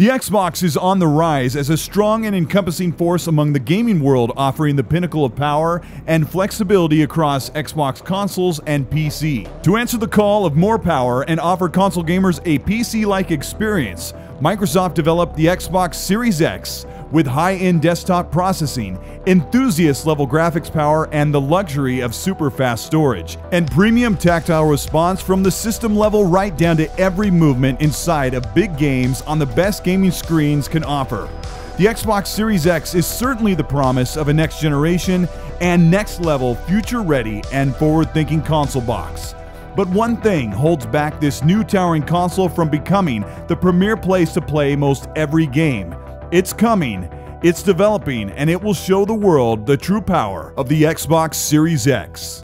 The Xbox is on the rise as a strong and encompassing force among the gaming world, offering the pinnacle of power and flexibility across Xbox consoles and PC. To answer the call of more power and offer console gamers a PC like experience, Microsoft developed the Xbox Series X with high end desktop processing, enthusiast level graphics power, and the luxury of super fast storage, and premium tactile response from the system level right down to every movement inside of big games on the best gaming screens can offer. The Xbox Series X is certainly the promise of a next generation and next level future ready and forward thinking console box. But one thing holds back this new towering console from becoming the premier place to play most every game it's coming, it's developing, and it will show the world the true power of the Xbox Series X.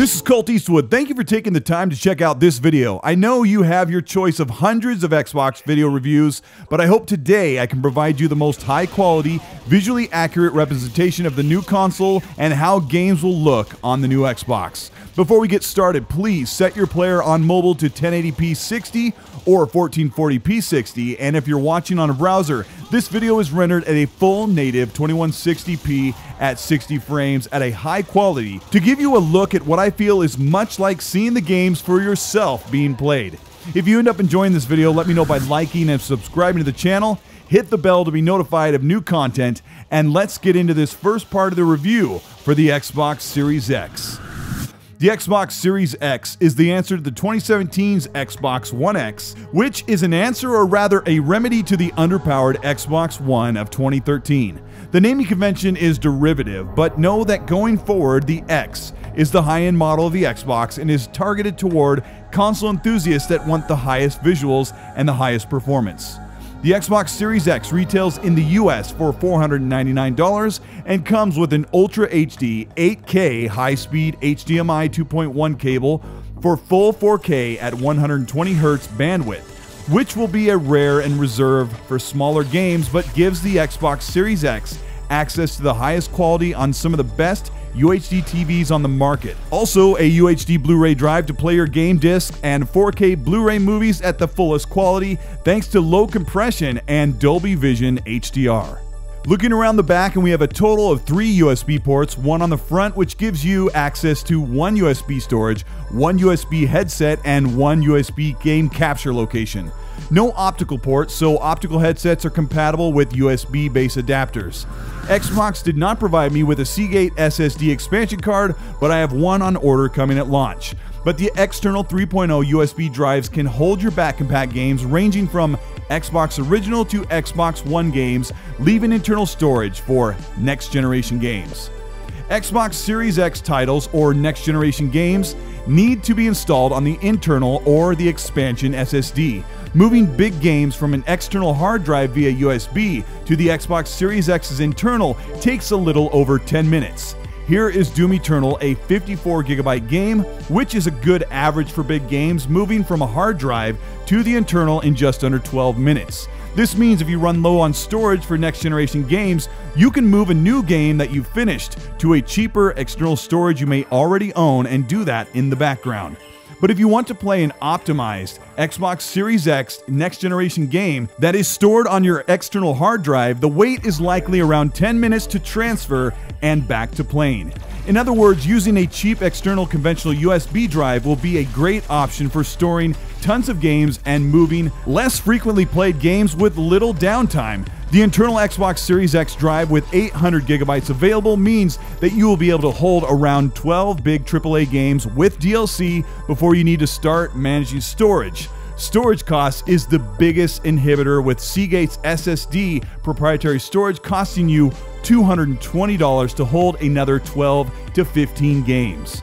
This is Colt Eastwood. Thank you for taking the time to check out this video. I know you have your choice of hundreds of Xbox video reviews, but I hope today I can provide you the most high quality, visually accurate representation of the new console and how games will look on the new Xbox. Before we get started, please set your player on mobile to 1080p 60 or 1440p 60, and if you're watching on a browser, this video is rendered at a full native 2160p at 60 frames at a high quality to give you a look at what I feel is much like seeing the games for yourself being played. If you end up enjoying this video, let me know by liking and subscribing to the channel, hit the bell to be notified of new content, and let's get into this first part of the review for the Xbox Series X. The Xbox Series X is the answer to the 2017's Xbox One X, which is an answer or rather a remedy to the underpowered Xbox One of 2013. The naming convention is derivative, but know that going forward, the X is the high end model of the Xbox and is targeted toward console enthusiasts that want the highest visuals and the highest performance. The Xbox Series X retails in the US for $499 and comes with an Ultra HD 8K high speed HDMI 2.1 cable for full 4K at 120Hz bandwidth, which will be a rare and reserved for smaller games but gives the Xbox Series X access to the highest quality on some of the best UHD TVs on the market. Also, a UHD Blu ray drive to play your game disc and 4K Blu ray movies at the fullest quality thanks to low compression and Dolby Vision HDR. Looking around the back, and we have a total of three USB ports one on the front, which gives you access to one USB storage, one USB headset, and one USB game capture location. No optical ports, so optical headsets are compatible with USB based adapters. Xbox did not provide me with a Seagate SSD expansion card, but I have one on order coming at launch. But the external 3.0 USB drives can hold your back compat games ranging from Xbox Original to Xbox One games, leaving internal storage for next generation games. Xbox Series X titles or next generation games need to be installed on the internal or the expansion SSD. Moving big games from an external hard drive via USB to the Xbox Series X's internal takes a little over 10 minutes. Here is Doom Eternal, a 54 gigabyte game, which is a good average for big games, moving from a hard drive to the internal in just under 12 minutes. This means if you run low on storage for next generation games, you can move a new game that you've finished to a cheaper external storage you may already own and do that in the background. But if you want to play an optimized Xbox Series X next generation game that is stored on your external hard drive, the wait is likely around 10 minutes to transfer and back to playing. In other words, using a cheap external conventional USB drive will be a great option for storing tons of games and moving less frequently played games with little downtime. The internal Xbox Series X drive with 800 gigabytes available means that you will be able to hold around 12 big AAA games with DLC before you need to start managing storage. Storage cost is the biggest inhibitor with Seagate's SSD proprietary storage costing you $220 to hold another 12 to 15 games.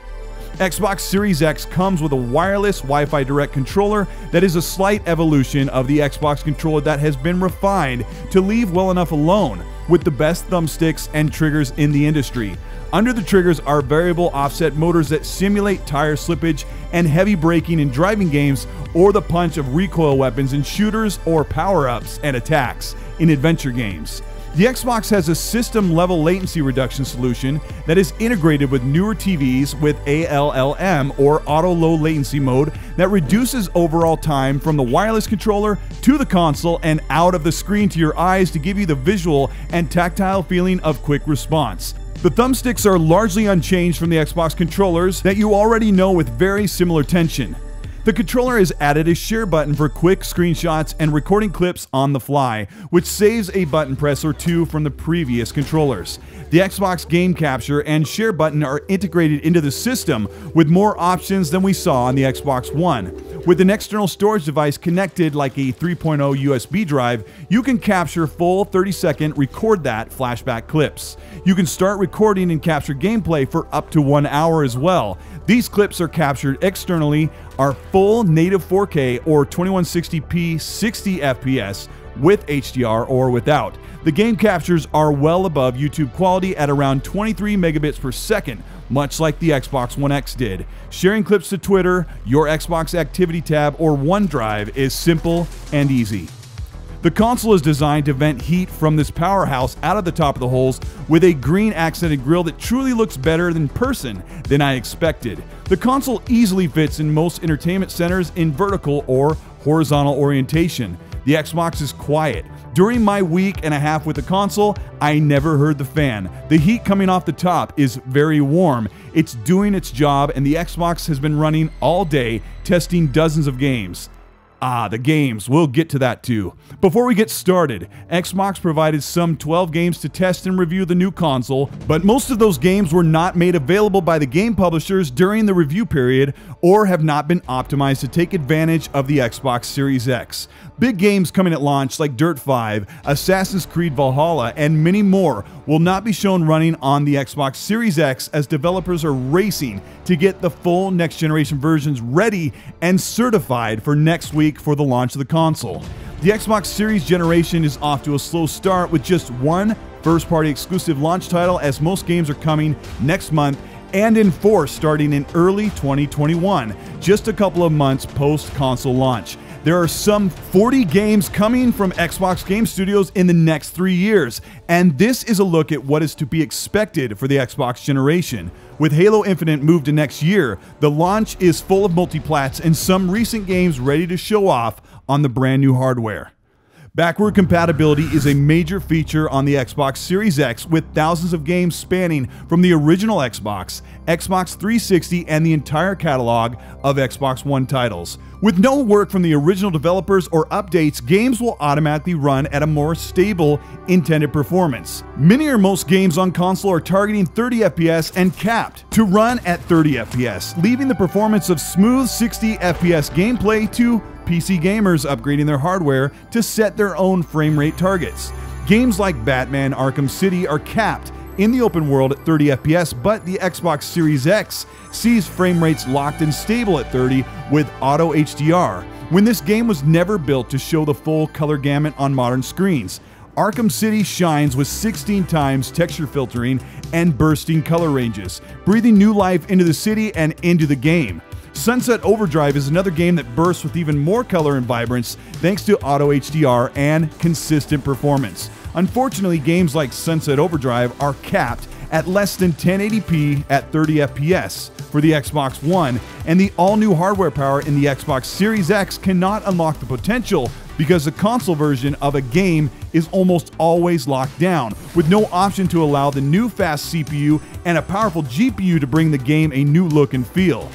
Xbox Series X comes with a wireless Wi Fi Direct controller that is a slight evolution of the Xbox controller that has been refined to leave well enough alone with the best thumbsticks and triggers in the industry. Under the triggers are variable offset motors that simulate tire slippage and heavy braking in driving games, or the punch of recoil weapons in shooters or power ups and attacks in adventure games. The Xbox has a system level latency reduction solution that is integrated with newer TVs with ALLM or auto low latency mode that reduces overall time from the wireless controller to the console and out of the screen to your eyes to give you the visual and tactile feeling of quick response. The thumbsticks are largely unchanged from the Xbox controllers that you already know with very similar tension. The controller has added a share button for quick screenshots and recording clips on the fly, which saves a button press or two from the previous controllers. The Xbox Game Capture and Share button are integrated into the system with more options than we saw on the Xbox One. With an external storage device connected like a 3.0 USB drive, you can capture full 30 second record that flashback clips. You can start recording and capture gameplay for up to one hour as well. These clips are captured externally, are full native 4K or 2160p 60 FPS with HDR or without. The game captures are well above YouTube quality at around 23 megabits per second, much like the Xbox One X did. Sharing clips to Twitter, your Xbox Activity tab, or OneDrive is simple and easy. The console is designed to vent heat from this powerhouse out of the top of the holes with a green accented grille that truly looks better in person than I expected. The console easily fits in most entertainment centers in vertical or horizontal orientation. The Xbox is quiet. During my week and a half with the console, I never heard the fan. The heat coming off the top is very warm. It's doing its job, and the Xbox has been running all day, testing dozens of games. Ah, the games. We'll get to that too. Before we get started, Xbox provided some 12 games to test and review the new console, but most of those games were not made available by the game publishers during the review period or have not been optimized to take advantage of the Xbox Series X. Big games coming at launch like Dirt 5, Assassin's Creed Valhalla, and many more will not be shown running on the Xbox Series X as developers are racing to get the full next generation versions ready and certified for next week for the launch of the console. The Xbox Series generation is off to a slow start with just one first party exclusive launch title, as most games are coming next month and in force starting in early 2021, just a couple of months post console launch. There are some 40 games coming from Xbox Game Studios in the next three years, and this is a look at what is to be expected for the Xbox generation. With Halo Infinite moved to next year, the launch is full of multiplats and some recent games ready to show off on the brand new hardware. Backward compatibility is a major feature on the Xbox Series X with thousands of games spanning from the original Xbox, Xbox 360, and the entire catalog of Xbox One titles. With no work from the original developers or updates, games will automatically run at a more stable intended performance. Many or most games on console are targeting 30 FPS and capped to run at 30 FPS, leaving the performance of smooth 60 FPS gameplay to PC gamers upgrading their hardware to set their own frame rate targets. Games like Batman Arkham City are capped in the open world at 30 FPS, but the Xbox Series X sees frame rates locked and stable at 30 with auto HDR, when this game was never built to show the full color gamut on modern screens. Arkham City shines with 16 times texture filtering and bursting color ranges, breathing new life into the city and into the game. Sunset Overdrive is another game that bursts with even more color and vibrance thanks to auto HDR and consistent performance. Unfortunately, games like Sunset Overdrive are capped at less than 1080p at 30 FPS for the Xbox One, and the all new hardware power in the Xbox Series X cannot unlock the potential because the console version of a game is almost always locked down, with no option to allow the new fast CPU and a powerful GPU to bring the game a new look and feel.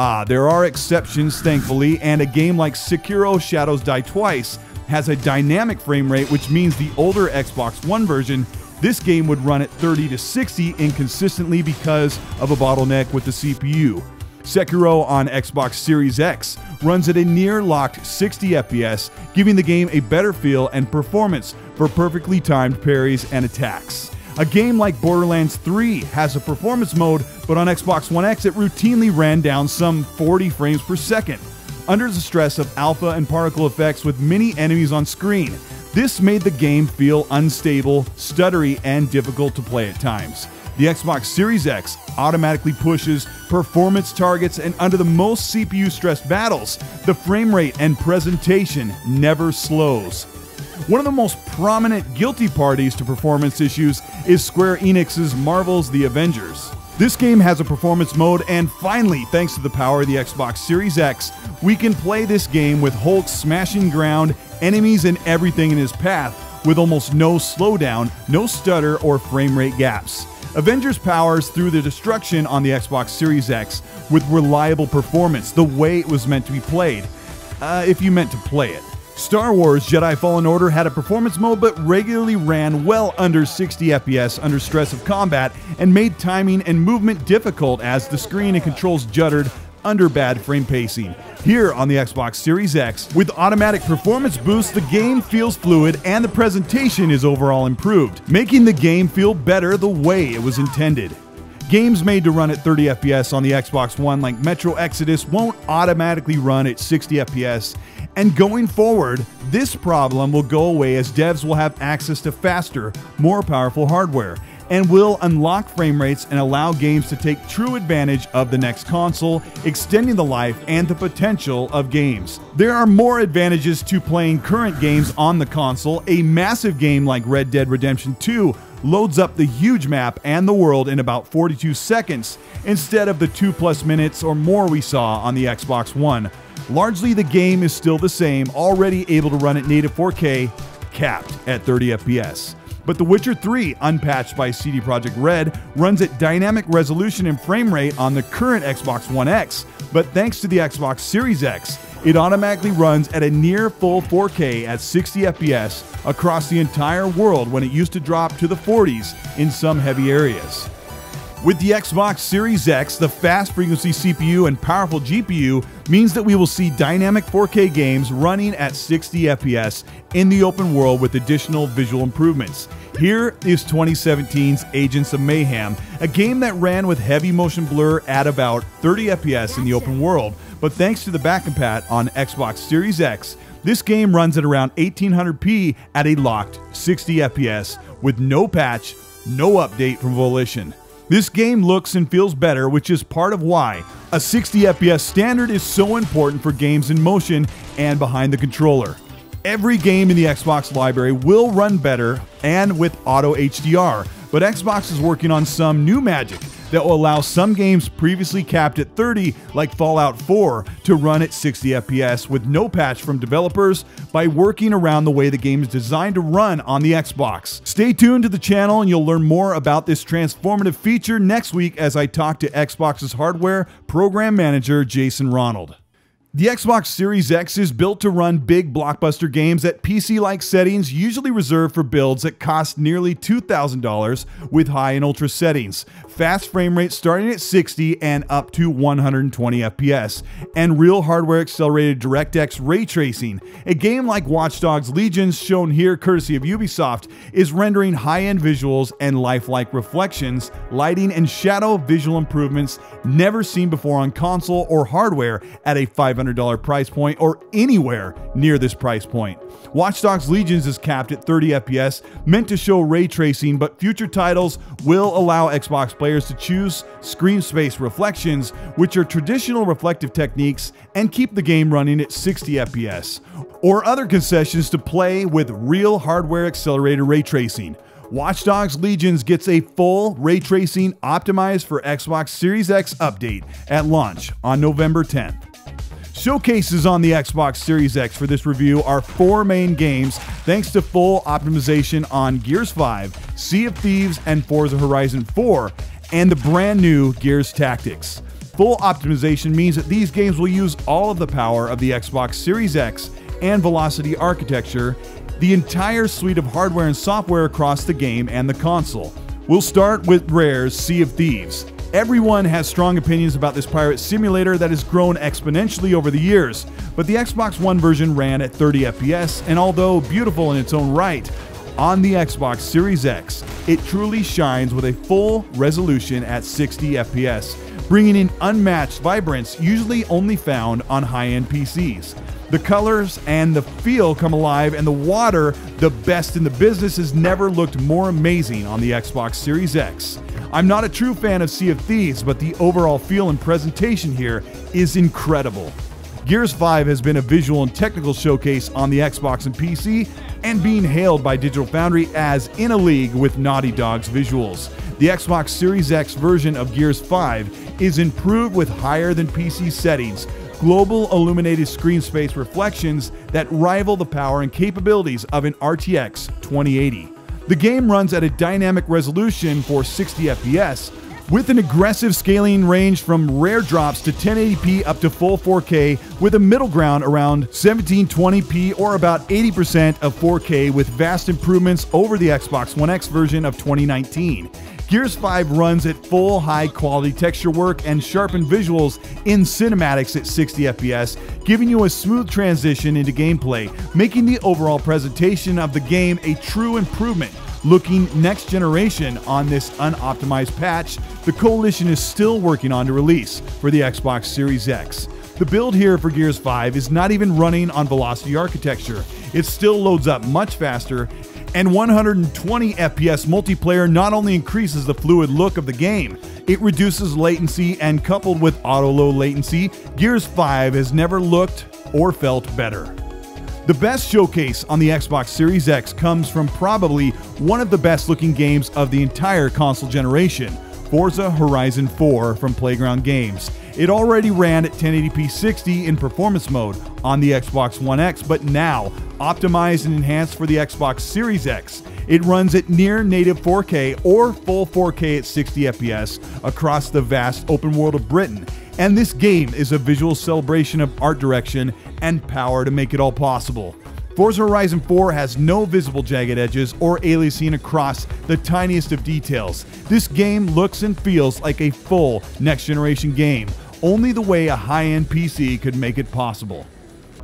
Ah, there are exceptions, thankfully, and a game like Sekiro Shadows Die Twice has a dynamic frame rate, which means the older Xbox One version, this game would run at 30 to 60 inconsistently because of a bottleneck with the CPU. Sekiro on Xbox Series X runs at a near locked 60 FPS, giving the game a better feel and performance for perfectly timed parries and attacks. A game like Borderlands 3 has a performance mode, but on Xbox One X it routinely ran down some 40 frames per second. Under the stress of alpha and particle effects with many enemies on screen, this made the game feel unstable, stuttery, and difficult to play at times. The Xbox Series X automatically pushes performance targets, and under the most CPU stressed battles, the frame rate and presentation never slows. One of the most prominent guilty parties to performance issues is Square Enix's Marvel's The Avengers. This game has a performance mode, and finally, thanks to the power of the Xbox Series X, we can play this game with Hulk smashing ground, enemies, and everything in his path with almost no slowdown, no stutter, or frame rate gaps. Avengers powers through the destruction on the Xbox Series X with reliable performance, the way it was meant to be played. Uh, if you meant to play it. Star Wars Jedi Fallen Order had a performance mode but regularly ran well under 60 FPS under stress of combat and made timing and movement difficult as the screen and controls juddered under bad frame pacing. Here on the Xbox Series X, with automatic performance boosts, the game feels fluid and the presentation is overall improved, making the game feel better the way it was intended. Games made to run at 30 FPS on the Xbox One, like Metro Exodus, won't automatically run at 60 FPS, and going forward, this problem will go away as devs will have access to faster, more powerful hardware and will unlock frame rates and allow games to take true advantage of the next console, extending the life and the potential of games. There are more advantages to playing current games on the console. A massive game like Red Dead Redemption 2 loads up the huge map and the world in about 42 seconds instead of the 2 plus minutes or more we saw on the Xbox One. Largely, the game is still the same, already able to run at native 4K, capped at 30 FPS. But The Witcher 3, unpatched by CD Projekt Red, runs at dynamic resolution and frame rate on the current Xbox One X, but thanks to the Xbox Series X, it automatically runs at a near full 4K at 60 FPS across the entire world when it used to drop to the 40s in some heavy areas. With the Xbox Series X, the fast frequency CPU and powerful GPU means that we will see dynamic 4K games running at 60 FPS in the open world with additional visual improvements. Here is 2017's Agents of Mayhem, a game that ran with heavy motion blur at about 30 FPS in the open world, but thanks to the back compat on Xbox Series X, this game runs at around 1800p at a locked 60 FPS with no patch, no update from Volition. This game looks and feels better, which is part of why a 60 FPS standard is so important for games in motion and behind the controller. Every game in the Xbox library will run better and with auto HDR, but Xbox is working on some new magic that will allow some games previously capped at 30, like Fallout 4, to run at 60 FPS with no patch from developers by working around the way the game is designed to run on the Xbox. Stay tuned to the channel and you'll learn more about this transformative feature next week as I talk to Xbox's hardware program manager Jason Ronald. The Xbox Series X is built to run big blockbuster games at PC like settings, usually reserved for builds that cost nearly $2,000 with high and ultra settings. Fast frame rates starting at 60 and up to 120 FPS, and real hardware accelerated DirectX ray tracing. A game like Watch Dogs Legions, shown here courtesy of Ubisoft, is rendering high end visuals and lifelike reflections, lighting, and shadow visual improvements never seen before on console or hardware at a $500 price point or anywhere near this price point. Watch Dogs Legions is capped at 30 FPS, meant to show ray tracing, but future titles will allow Xbox players to choose screen space reflections, which are traditional reflective techniques, and keep the game running at 60 FPS, or other concessions to play with real hardware accelerated ray tracing. Watch Dogs Legions gets a full ray tracing optimized for Xbox Series X update at launch on November 10th. Showcases on the Xbox Series X for this review are four main games thanks to full optimization on Gears 5, Sea of Thieves, and Forza Horizon 4, and the brand new Gears Tactics. Full optimization means that these games will use all of the power of the Xbox Series X and Velocity architecture, the entire suite of hardware and software across the game and the console. We'll start with Rare's Sea of Thieves. Everyone has strong opinions about this pirate simulator that has grown exponentially over the years, but the Xbox One version ran at 30 FPS, and although beautiful in its own right, on the Xbox Series X, it truly shines with a full resolution at 60 FPS, bringing in unmatched vibrance usually only found on high end PCs. The colors and the feel come alive, and the water, the best in the business, has never looked more amazing on the Xbox Series X. I'm not a true fan of Sea of Thieves, but the overall feel and presentation here is incredible. Gears 5 has been a visual and technical showcase on the Xbox and PC, and being hailed by Digital Foundry as in a league with Naughty Dog's visuals. The Xbox Series X version of Gears 5 is improved with higher than PC settings, global illuminated screen space reflections that rival the power and capabilities of an RTX 2080. The game runs at a dynamic resolution for 60 FPS, with an aggressive scaling range from rare drops to 1080p up to full 4K, with a middle ground around 1720p or about 80% of 4K, with vast improvements over the Xbox One X version of 2019. Gears 5 runs at full high quality texture work and sharpened visuals in cinematics at 60 FPS, giving you a smooth transition into gameplay, making the overall presentation of the game a true improvement. Looking next generation on this unoptimized patch, the Coalition is still working on to release for the Xbox Series X. The build here for Gears 5 is not even running on Velocity architecture. It still loads up much faster and 120 FPS multiplayer not only increases the fluid look of the game, it reduces latency and coupled with auto low latency, Gears 5 has never looked or felt better. The best showcase on the Xbox Series X comes from probably one of the best looking games of the entire console generation, Forza Horizon 4 from Playground Games. It already ran at 1080p 60 in performance mode on the Xbox One X, but now optimized and enhanced for the Xbox Series X. It runs at near native 4K or full 4K at 60 FPS across the vast open world of Britain. And this game is a visual celebration of art direction and power to make it all possible. Forza Horizon 4 has no visible jagged edges or aliasing across the tiniest of details. This game looks and feels like a full next generation game, only the way a high end PC could make it possible.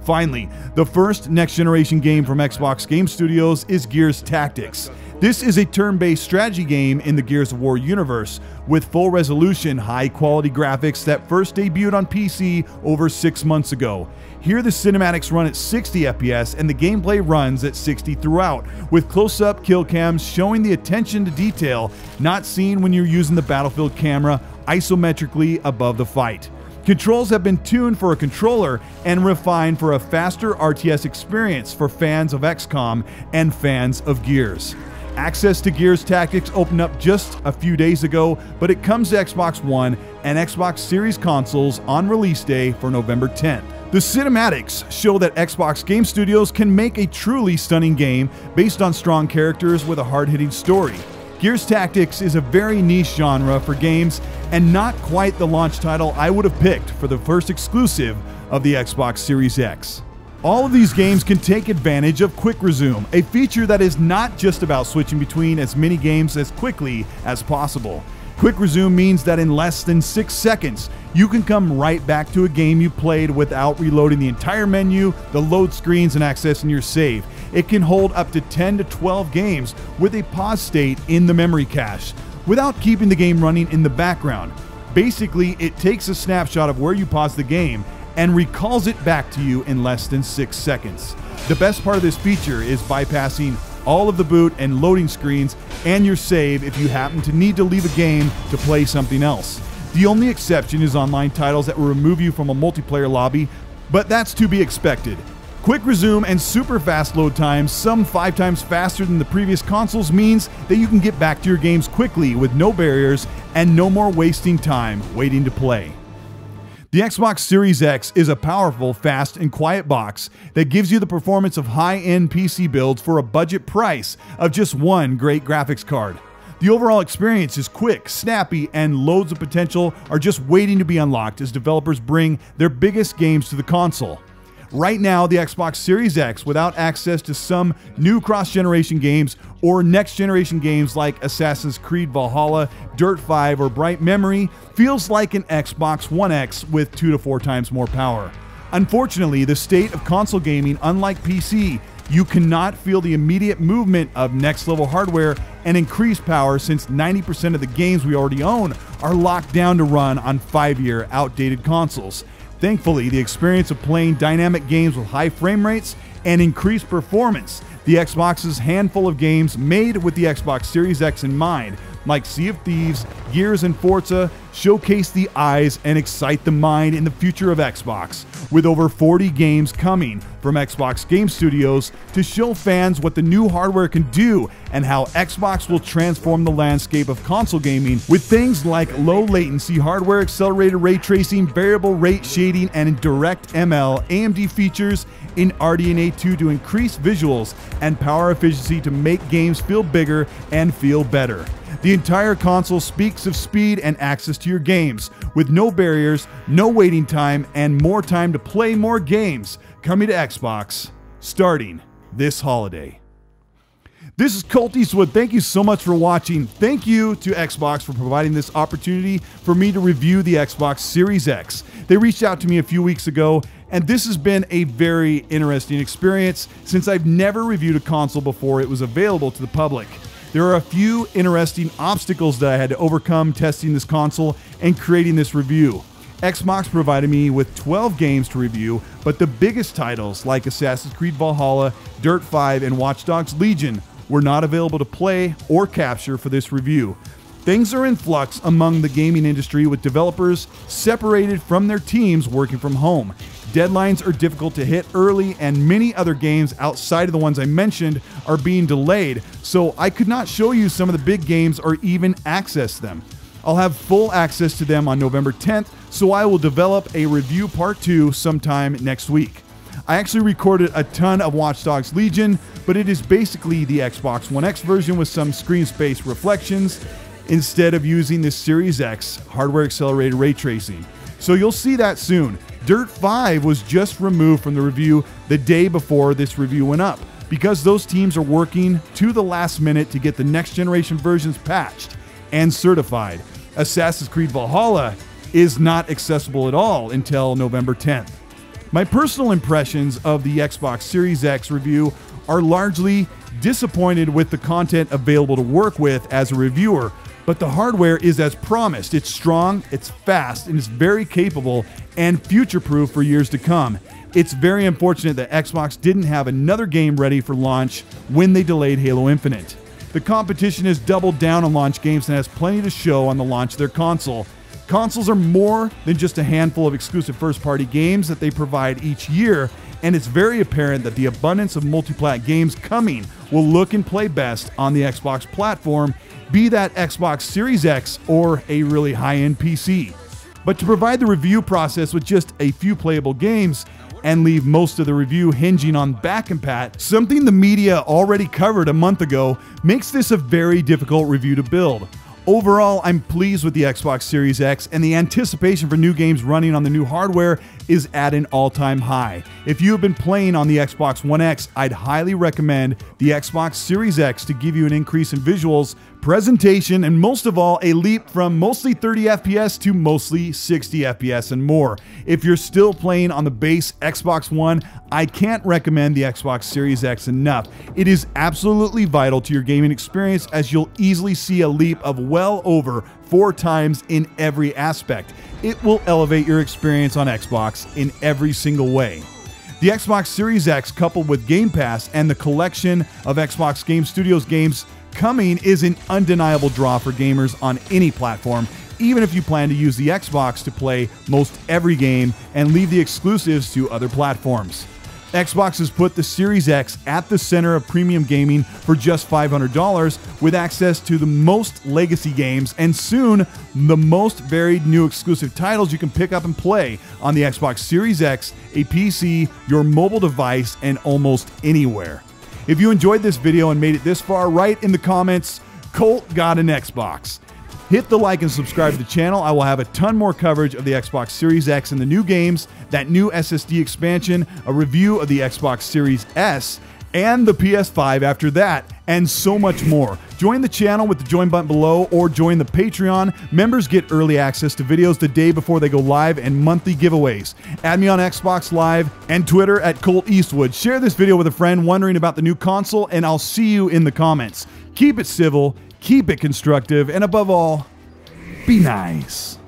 Finally, the first next generation game from Xbox Game Studios is Gears Tactics. This is a turn based strategy game in the Gears of War universe with full resolution, high quality graphics that first debuted on PC over six months ago. Here, the cinematics run at 60 FPS and the gameplay runs at 60 throughout, with close up kill cams showing the attention to detail not seen when you're using the Battlefield camera isometrically above the fight. Controls have been tuned for a controller and refined for a faster RTS experience for fans of XCOM and fans of Gears. Access to Gears Tactics opened up just a few days ago, but it comes to Xbox One and Xbox Series consoles on release day for November 10th. The cinematics show that Xbox Game Studios can make a truly stunning game based on strong characters with a hard hitting story. Gears Tactics is a very niche genre for games and not quite the launch title I would have picked for the first exclusive of the Xbox Series X. All of these games can take advantage of Quick Resume, a feature that is not just about switching between as many games as quickly as possible. Quick Resume means that in less than 6 seconds, you can come right back to a game you played without reloading the entire menu, the load screens, and accessing your save. It can hold up to 10 to 12 games with a pause state in the memory cache without keeping the game running in the background. Basically, it takes a snapshot of where you paused the game and recalls it back to you in less than 6 seconds. The best part of this feature is bypassing all of the boot and loading screens and your save if you happen to need to leave a game to play something else. The only exception is online titles that will remove you from a multiplayer lobby, but that's to be expected. Quick resume and super fast load times, some five times faster than the previous consoles, means that you can get back to your games quickly with no barriers and no more wasting time waiting to play. The Xbox Series X is a powerful, fast, and quiet box that gives you the performance of high end PC builds for a budget price of just one great graphics card. The overall experience is quick, snappy, and loads of potential are just waiting to be unlocked as developers bring their biggest games to the console. Right now, the Xbox Series X, without access to some new cross generation games or next generation games like Assassin's Creed Valhalla, Dirt 5, or Bright Memory, feels like an Xbox One X with two to four times more power. Unfortunately, the state of console gaming, unlike PC, you cannot feel the immediate movement of next level hardware and increased power since 90% of the games we already own are locked down to run on five year outdated consoles. Thankfully, the experience of playing dynamic games with high frame rates and increased performance, the Xbox's handful of games made with the Xbox Series X in mind, like Sea of Thieves, Gears, and Forza showcase the eyes and excite the mind in the future of Xbox, with over 40 games coming from Xbox Game Studios to show fans what the new hardware can do and how Xbox will transform the landscape of console gaming with things like low latency hardware, accelerated ray tracing, variable rate shading, and DirectML AMD features in RDNA 2 to increase visuals and power efficiency to make games feel bigger and feel better. The entire console speaks of speed and access to your games, with no barriers, no waiting time, and more time to play more games coming to Xbox starting this holiday. This is Colt Eastwood. Thank you so much for watching. Thank you to Xbox for providing this opportunity for me to review the Xbox Series X. They reached out to me a few weeks ago, and this has been a very interesting experience since I've never reviewed a console before it was available to the public. There are a few interesting obstacles that I had to overcome testing this console and creating this review. Xbox provided me with 12 games to review, but the biggest titles like Assassin's Creed Valhalla, Dirt 5, and Watch Dogs Legion were not available to play or capture for this review. Things are in flux among the gaming industry with developers separated from their teams working from home. Deadlines are difficult to hit early, and many other games outside of the ones I mentioned are being delayed, so I could not show you some of the big games or even access them. I'll have full access to them on November 10th, so I will develop a review part 2 sometime next week. I actually recorded a ton of Watch Dogs Legion, but it is basically the Xbox One X version with some screen space reflections instead of using the Series X hardware accelerated ray tracing. So you'll see that soon. Dirt 5 was just removed from the review the day before this review went up because those teams are working to the last minute to get the next generation versions patched and certified. Assassin's Creed Valhalla is not accessible at all until November 10th. My personal impressions of the Xbox Series X review are largely disappointed with the content available to work with as a reviewer but the hardware is as promised. It's strong, it's fast, and it's very capable and future proof for years to come. It's very unfortunate that Xbox didn't have another game ready for launch when they delayed Halo Infinite. The competition has doubled down on launch games and has plenty to show on the launch of their console. Consoles are more than just a handful of exclusive first party games that they provide each year, and it's very apparent that the abundance of multi-plat games coming will look and play best on the Xbox platform be that Xbox Series X or a really high end PC. But to provide the review process with just a few playable games, and leave most of the review hinging on back compat, something the media already covered a month ago makes this a very difficult review to build. Overall, I'm pleased with the Xbox Series X, and the anticipation for new games running on the new hardware is at an all time high. If you have been playing on the Xbox One X, I'd highly recommend the Xbox Series X to give you an increase in visuals, presentation, and most of all, a leap from mostly 30 FPS to mostly 60 FPS and more. If you're still playing on the base Xbox One, I can't recommend the Xbox Series X enough. It is absolutely vital to your gaming experience as you'll easily see a leap of well over four times in every aspect. It will elevate your experience on Xbox in every single way. The Xbox Series X, coupled with Game Pass and the collection of Xbox Game Studios games coming, is an undeniable draw for gamers on any platform, even if you plan to use the Xbox to play most every game and leave the exclusives to other platforms. Xbox has put the Series X at the center of premium gaming for just $500 with access to the most legacy games and soon the most varied new exclusive titles you can pick up and play on the Xbox Series X, a PC, your mobile device, and almost anywhere. If you enjoyed this video and made it this far, write in the comments, Colt got an Xbox. Hit the like and subscribe to the channel. I will have a ton more coverage of the Xbox Series X and the new games, that new SSD expansion, a review of the Xbox Series S, and the PS5 after that, and so much more. Join the channel with the join button below or join the Patreon. Members get early access to videos the day before they go live and monthly giveaways. Add me on Xbox Live and Twitter at Colt Eastwood. Share this video with a friend wondering about the new console, and I'll see you in the comments. Keep it civil keep it constructive, and above all, be nice.